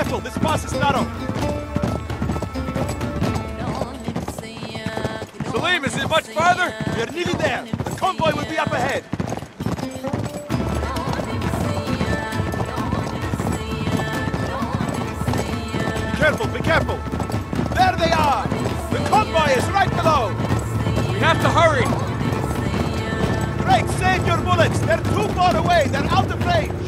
Careful, this pass is narrow. Salim, is it much farther? We're nearly there. The convoy will be up ahead. Be careful, be careful. There they are. The convoy is right below. We have to hurry. Drake, save your bullets. They're too far away. They're out of range.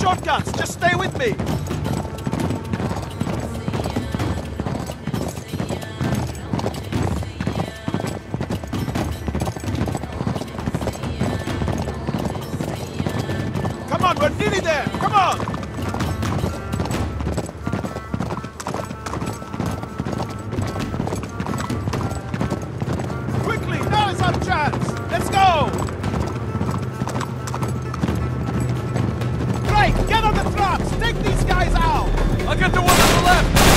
Shortcut. Just stay with me. Come on, we're nearly there. Come on. Quickly, now is our chance. Let's go. Take these guys out. I'll get the one on the left.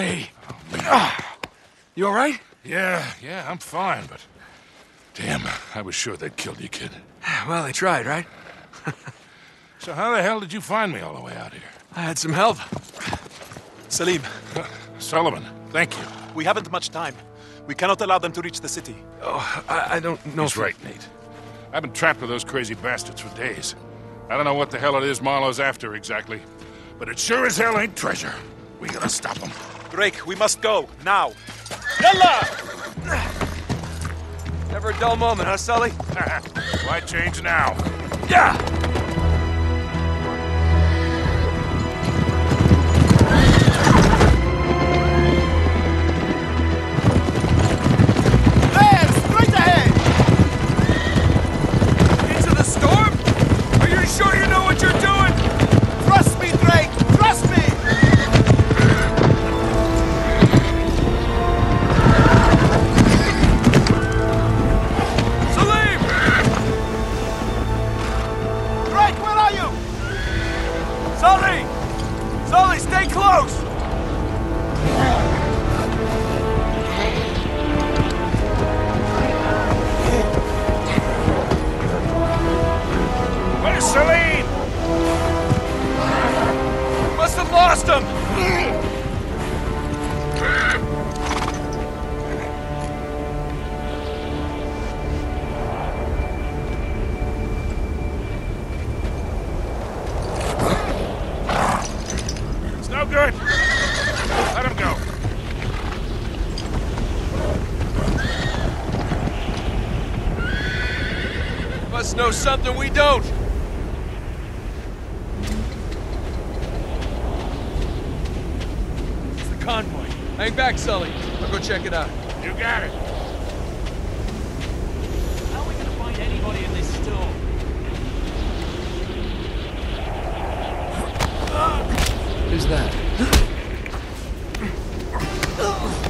Hey. You all right? Yeah, yeah, I'm fine, but... Damn, I was sure they'd killed you, kid. Well, they tried, right? So how the hell did you find me all the way out here? I had some help. Salim, Uh, Sullivan, thank you. we haven't much time. We cannot allow them to reach the city. Oh, I, I don't know He's if... right, Nate. I've been trapped with those crazy bastards for days. I don't know what the hell it is Marlowe's after exactly, but it sure as hell ain't treasure. We gotta stop them. Drake, we must go, now! Yalla! Never a dull moment, huh, Sully? Why change now? Yeah! Know something we don't. It's the convoy. Hang back, Sully. I'll go check it out. You got it. How are we gonna find anybody in this store? Who's that?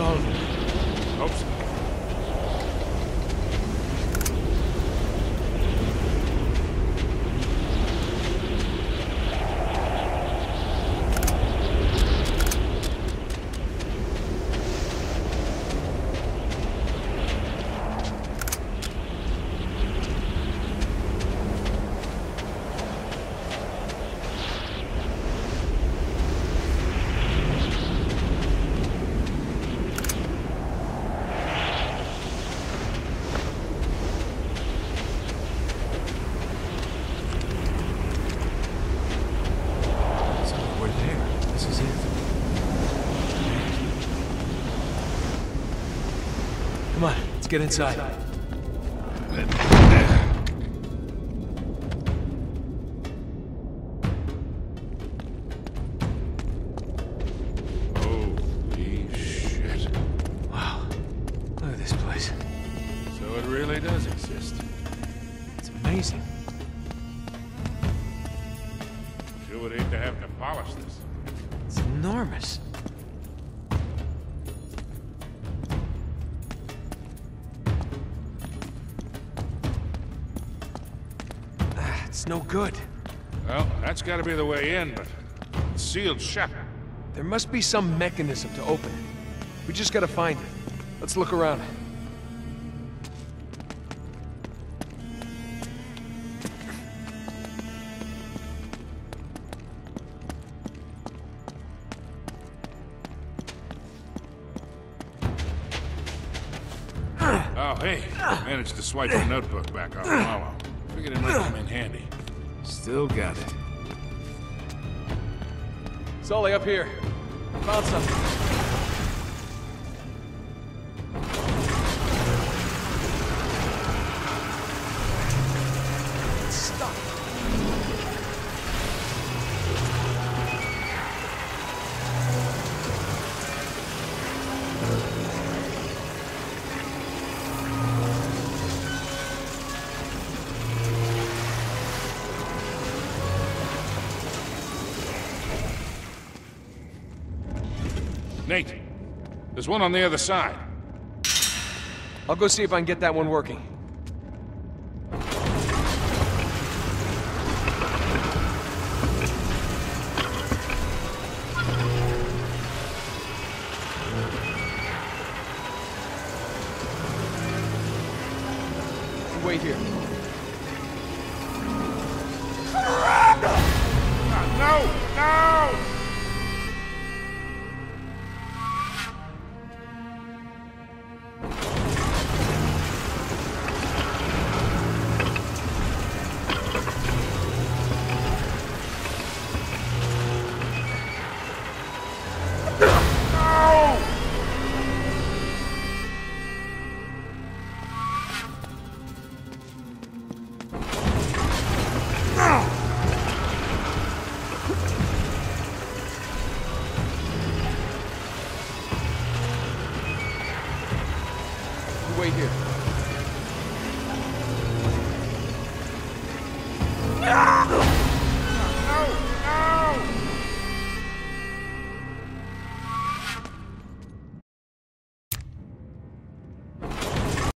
all. Hope. So we're there. This is it. Come on, let's get inside. It's no good. Well, that's gotta be the way in, but it's sealed shut. There must be some mechanism to open it. We just gotta find it. Let's look around. Oh, hey. Managed to swipe the notebook back off Marlowe. Still got it. Sully, up here. Found something. one on the other side. I'll go see if I can get that one working. Wait here. Ah, no! No!